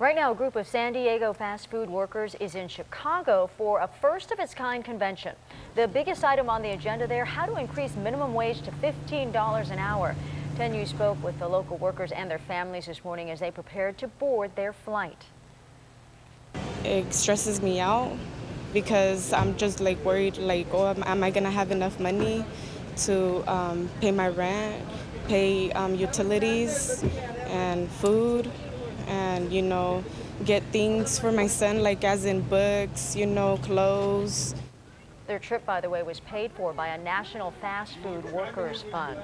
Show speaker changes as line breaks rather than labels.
Right now, a group of San Diego fast food workers is in Chicago for a first of its kind convention. The biggest item on the agenda there, how to increase minimum wage to $15 an hour. 10 News spoke with the local workers and their families this morning as they prepared to board their flight.
It stresses me out because I'm just like worried like, oh, am I gonna have enough money to um, pay my rent, pay um, utilities and food? And you know get things for my son like as in books you know clothes.
Their trip by the way was paid for by a national fast food workers fund